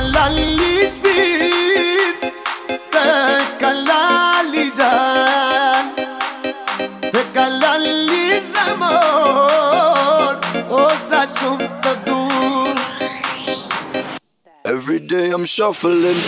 O Every day I'm shuffling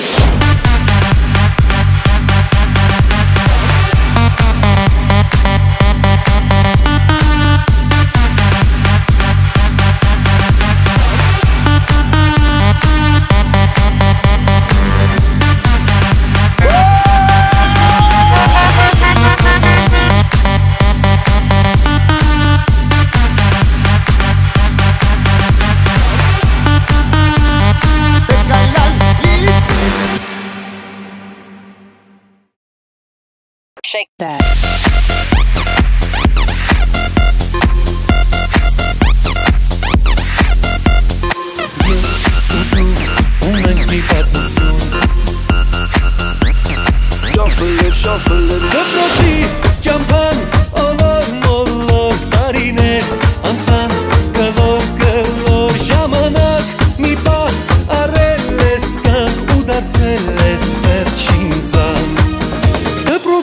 Shake that. Shuffle it, shuffle it, hypnotic, jump on.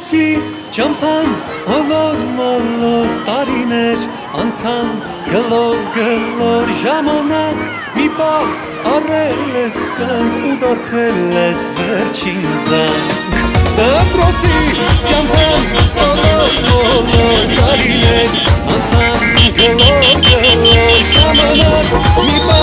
Գնացի ճամփան հոլոր մոլոր տարիներ անցան գլոր գլոր ժամանակ մի բառ առել ես կանգ ու դարձել ես վերջին զանգ դպրոցի ճամփան հոլոր մոլոր տարիներ անցան գլոր գլոր ժամանակ մի բառ